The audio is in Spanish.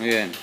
Muy bien.